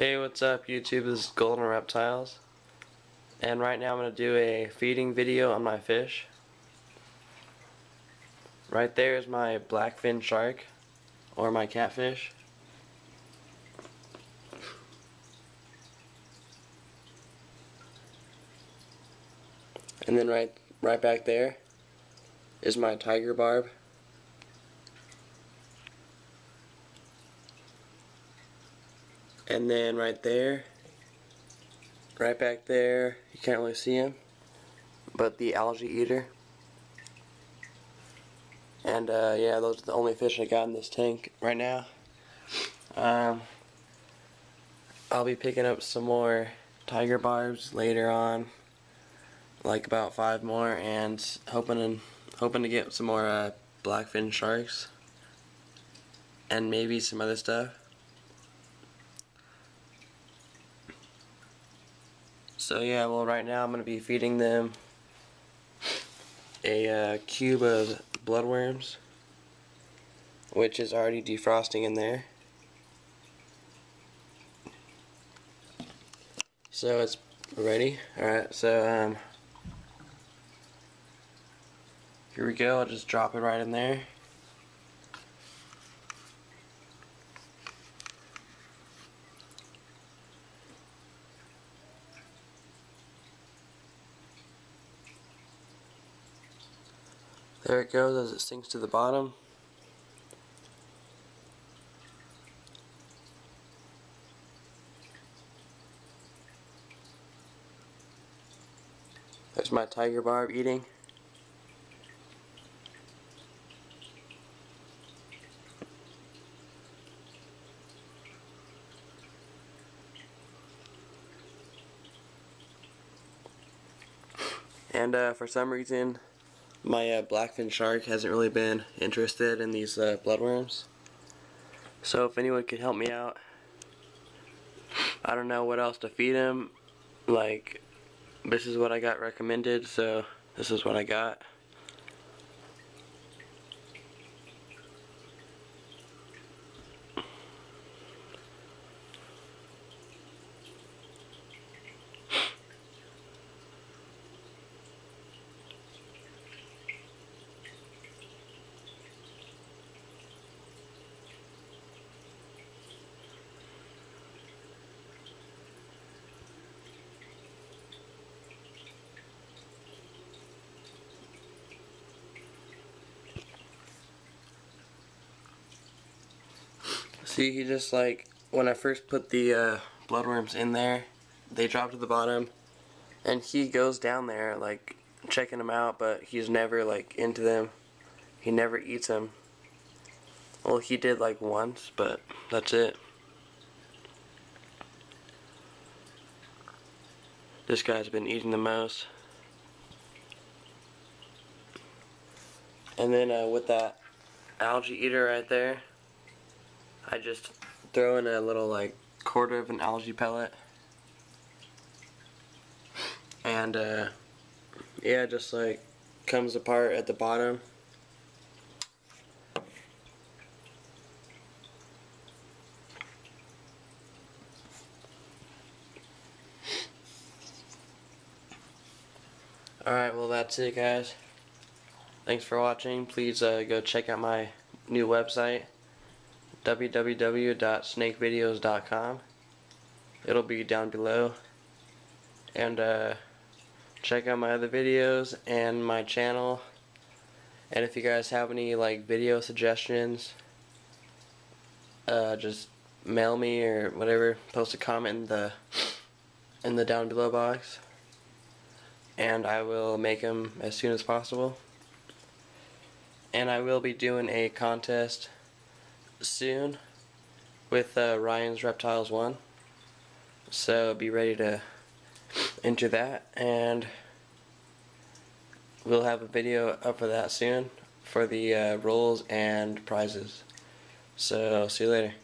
Hey, what's up YouTube? This is Golden Reptiles. And right now I'm going to do a feeding video on my fish. Right there is my blackfin shark, or my catfish. And then right, right back there is my tiger barb. And then right there, right back there, you can't really see him, but the algae eater. And uh, yeah, those are the only fish I got in this tank right now. Um, I'll be picking up some more tiger barbs later on, like about five more, and hoping and hoping to get some more uh, blackfin sharks, and maybe some other stuff. So yeah, well right now I'm going to be feeding them a uh, cube of bloodworms, which is already defrosting in there. So it's ready. Alright, so um, here we go. I'll just drop it right in there. There it goes as it sinks to the bottom. There's my tiger barb eating. And uh, for some reason, my uh, blackfin shark hasn't really been interested in these uh, bloodworms. So if anyone could help me out, I don't know what else to feed him. Like, this is what I got recommended, so this is what I got. See, he just like, when I first put the uh, bloodworms in there, they drop to the bottom, and he goes down there, like, checking them out, but he's never, like, into them. He never eats them. Well, he did, like, once, but that's it. This guy's been eating the most. And then uh, with that algae eater right there, I just throw in a little like quarter of an algae pellet and uh, yeah just like comes apart at the bottom Alright, well that's it guys. Thanks for watching. Please uh, go check out my new website www.snakevideos.com. It'll be down below. And uh, check out my other videos and my channel. And if you guys have any like video suggestions, uh, just mail me or whatever. Post a comment in the in the down below box, and I will make them as soon as possible. And I will be doing a contest soon with uh, Ryan's Reptiles 1. So be ready to enter that and we'll have a video up for that soon for the uh, rules and prizes. So see you later.